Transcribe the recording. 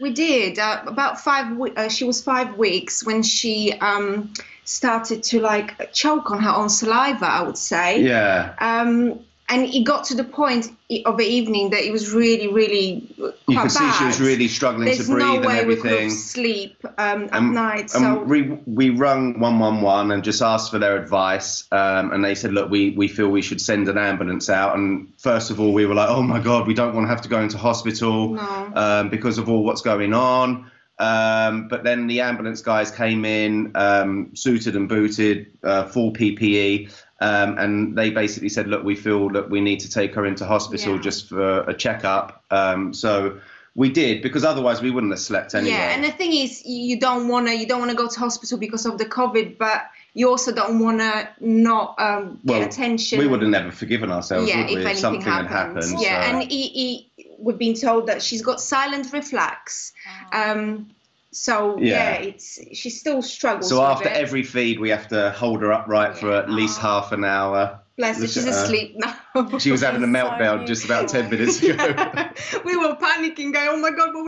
We did uh, about five. We- uh, she was five weeks when she um, started to like choke on her own saliva. I would say. Yeah. Um, and it got to the point of the evening that it was really, really You could see she was really struggling There's to breathe no and way we could everything. sleep um, at And- night. And So we, we rung 111 and just asked for their advice. Um, and they said, look, we, we feel we should send an ambulance out. And first of all, we were like, oh my God, we don't want to have to go into hospital No. um, because of all what's going on. Um, but then the ambulance guys came in, um, suited and booted, uh, full PPE. Um, and they basically said, look, we feel that we need to take her into hospital Yeah. just for a checkup. Um, so we did because otherwise we wouldn't have slept anyway. yeah, and the thing is, you don't wanna you don't wanna go to hospital because of the COVID, but you also don't wanna not um, Well, attention. we would have never forgiven ourselves, yeah, would we, if anything something happened. had happened? Yeah, so- and he, he, we've been told that she's got silent reflux. Um, so yeah. Yeah. it's she still struggles. so with after it. every feed, we have to hold her upright for at least half an hour. bless her, she's at her. asleep now. She was having a So meltdown just about ten minutes ago. we were panicking, going, "Oh my god, what